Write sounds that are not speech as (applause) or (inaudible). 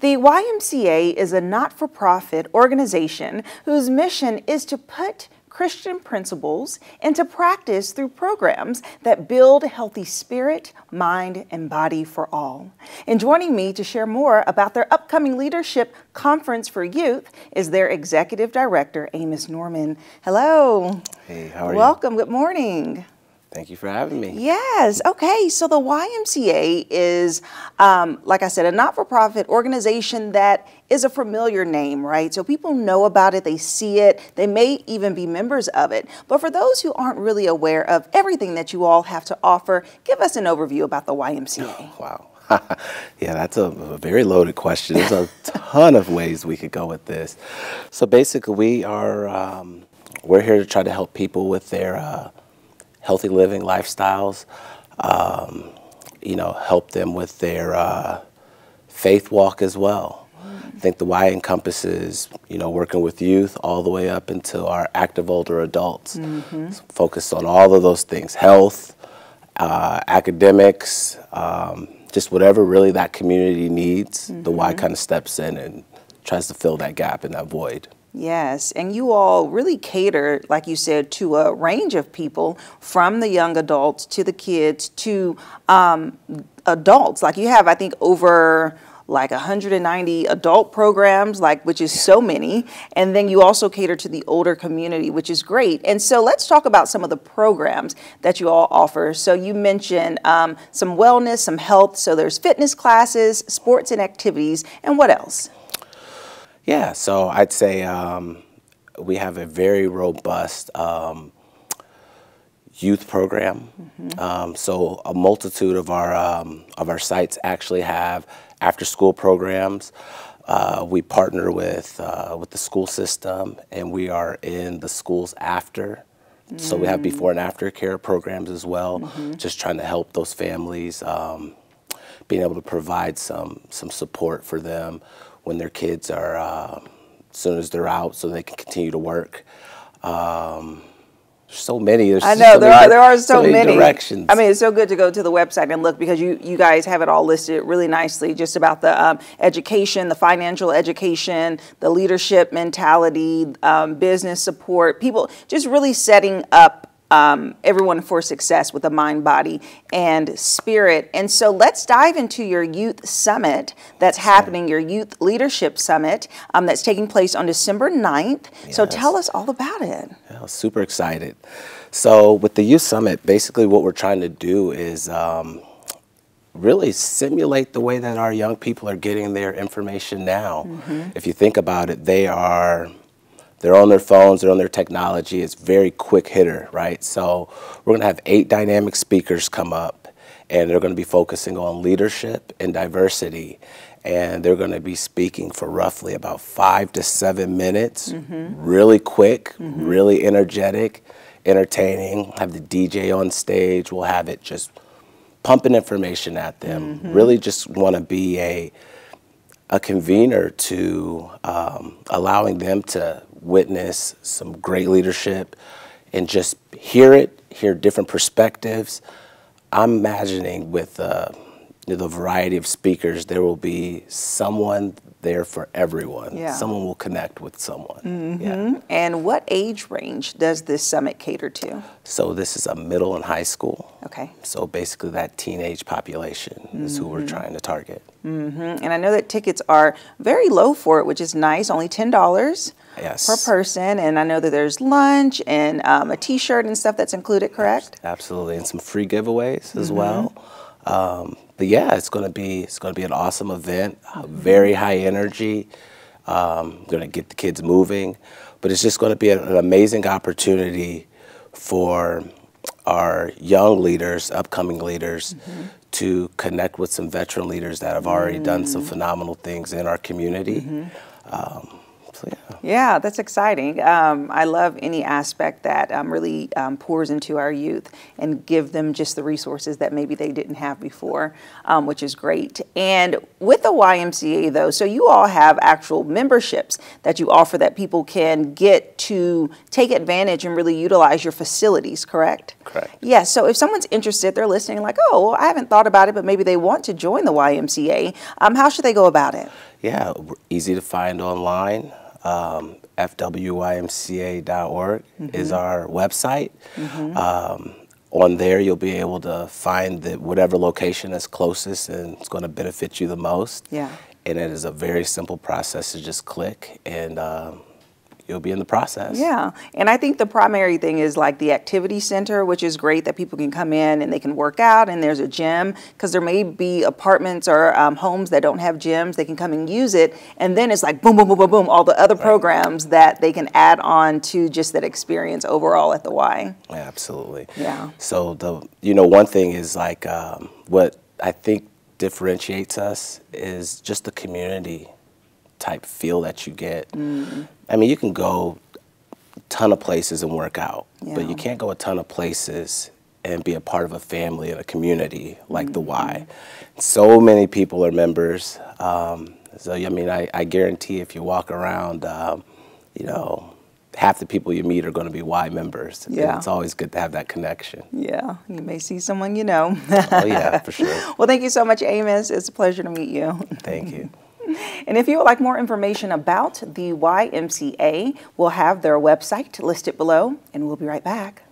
The YMCA is a not for profit organization whose mission is to put Christian principles into practice through programs that build a healthy spirit, mind, and body for all. And joining me to share more about their upcoming leadership conference for youth is their executive director, Amos Norman. Hello. Hey, how are Welcome. you? Welcome. Good morning. Thank you for having me. Yes. Okay. So the YMCA is, um, like I said, a not for profit organization that is a familiar name, right? So people know about it, they see it, they may even be members of it. But for those who aren't really aware of everything that you all have to offer, give us an overview about the YMCA. (laughs) wow. (laughs) yeah, that's a, a, very loaded question. There's a ton of ways we could go with this. So basically, we are um, we're here to try to help people with their uh, healthy living lifestyles, um, you know, help them with their uh, faith walk as well. I think the Y encompasses, you know, working with youth all the way up until our active older adults. Mm -hmm. so focus on all of those things, health, uh, academics, um, just whatever really that community needs, mm -hmm. the Y mm-hmm. kind of steps in and tries to fill that gap and that void. Yes, and you all really cater, like you said, to a range of people from the young adults to the kids to um, adults. Like you have, I think, over like 190 adult programs, like which is so many, and then you also cater to the older community, which is great. And so let's talk about some of the programs that you all offer. So you mentioned um, some wellness, some health. So there's fitness classes, sports and activities, and what else? Yeah, so I'd say um, we have a very robust um, youth program. Mm -hmm. um, so a multitude of our um, of our sites actually have after school programs. Uh, we partner with uh, with the school system, and we are in the schools after. Mm. So we have before and after care programs as well, mm -hmm. just trying to help those families, um, being able to provide some some support for them when their kids are, uh, as soon as they're out, so they can continue to work. Um, so many. There's I know so there many, are there are so, so many, many, directions. I mean, it's so good to go to the website and look because you you guys have it all listed really nicely, just about the um, education, the financial education, the leadership mentality, um, business support, people just really setting up um, everyone for success with a mind, body, and spirit. And so let's dive into your youth summit that's happening, your youth leadership summit um, that's taking place on December 9th. Yes. So tell us all about it. Yeah, super excited. So with the youth summit, basically what we're trying to do is um, really simulate the way that our young people are getting their information now. Mm -hmm. If you think about it, they are they're on their phones, they're on their technology. It's very quick hitter, right? So we're going to have eight dynamic speakers come up, and they're going to be focusing on leadership and diversity. And they're going to be speaking for roughly about five to seven minutes, mm -hmm. really quick, mm -hmm. really energetic, entertaining. Have the DJ on stage. We'll have it just pumping information at them. Mm -hmm. Really just want to be a a convener to um, allowing them to witness some great leadership and just hear it, hear different perspectives. I'm imagining with uh, the variety of speakers, there will be someone there for everyone. Yeah. Someone will connect with someone. Mm -hmm. yeah. And what age range does this summit cater to? So this is a middle and high school. Okay. So basically that teenage population mm -hmm. is who we're mm-hmm. trying to target. Mm -hmm. And I know that tickets are very low for it, which is nice, only $10 yes. per person. And I know that there's lunch and um, a t-shirt and stuff that's included, correct? Absolutely. And some free giveaways as well. Um, but yeah, it's going to be it's going to be an awesome event. Uh, very high energy. Um, going to get the kids moving, but it's just going to be an, an amazing opportunity for our young leaders, upcoming leaders, mm -hmm. to connect with some veteran leaders that have already mm -hmm. done some mm. phenomenal things in our community. Mm -hmm. um, yeah. That's exciting. Um, I love any aspect that um, really um, pours into our youth and give them just the resources that maybe they didn't have before, um, which is great. And with the YMCA though, so you all have actual memberships that you offer that people can get to take advantage and really utilize your facilities, correct? Correct. Yes. Yeah, so if someone's interested, they're listening like, oh, well, I haven't thought about it, but maybe they want to join the YMCA. Um, how should they go about it? Yeah, easy to find online. Um, FWYMCA.org is our website. Um, on there, you'll be able to find the, whatever location is closest and it's going to benefit you the most. Yeah. And it is a very simple process to just click and um, you'll be in the process. Yeah, and I think the primary thing is like the activity center, which is great that people can come in and they can work out, and there's a gym because there may be apartments or um, homes that don't have gyms. They can come and use it, and then it's like boom, boom, boom, boom, boom, all the other programs that they can add on to just that experience overall at the Y. Yeah, absolutely. Yeah. So the you know one thing is like um, what I think differentiates us is just the community type feel that you get. I mean, you can go a ton of places and work out, but you can't go a ton of places and be a part of a family and a community like the Y. So many people are members. Um, so I mean, I, I guarantee if you walk around, um, you know, half the people you meet are going to be Y members. And Yeah. it's always good to have that connection. Yeah, you may see someone you know. Oh yeah, for sure. (laughs) well, thank you so much, Amos. It's a pleasure to meet you. Thank you. (laughs) And if you would like more information about the YMCA, we'll have their website listed below, and we'll be right back.